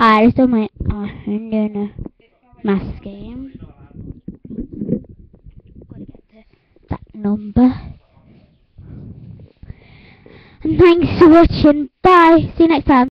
Alright, let's do my uh, I'm doing game. to get the, that number. And thanks for watching. Bye. See you next time.